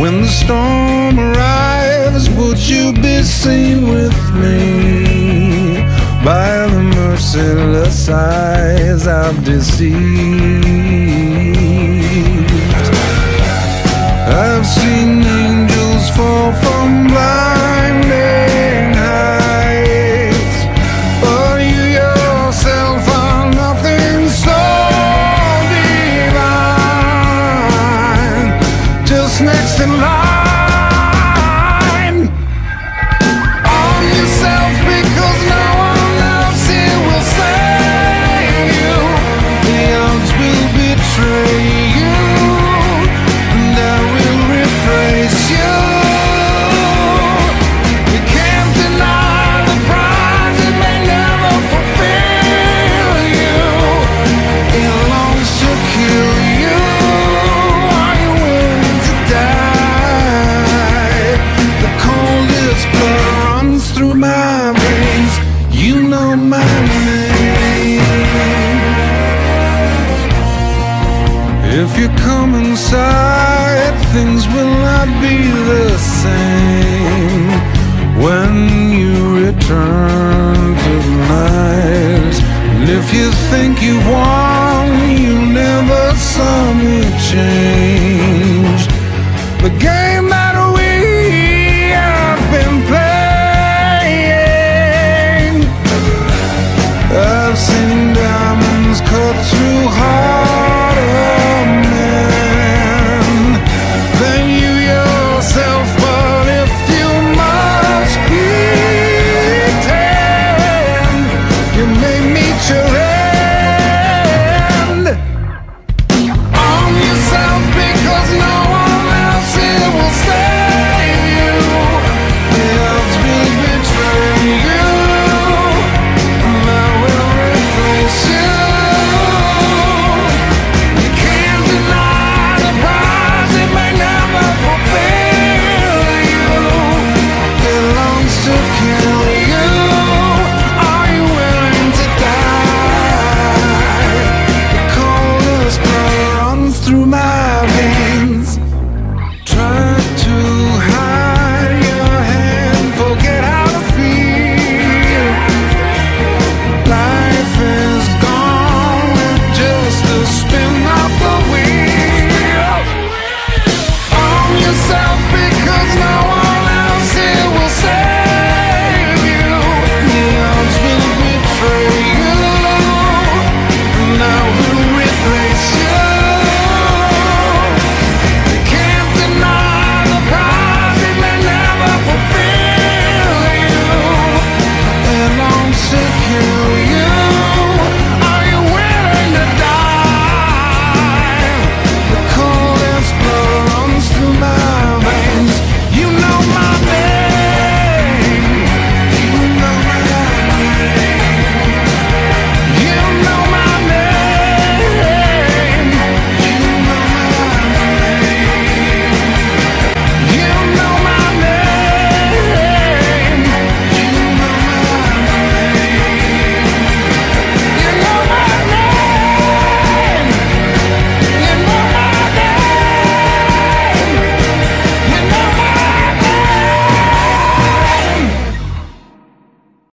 When the storm arrives, would you be seen with me? By the merciless eyes I've deceived. I've seen You know my name. If you come inside Things will not be the same. When you return to And if you think you've won You never saw me change. The game through heart.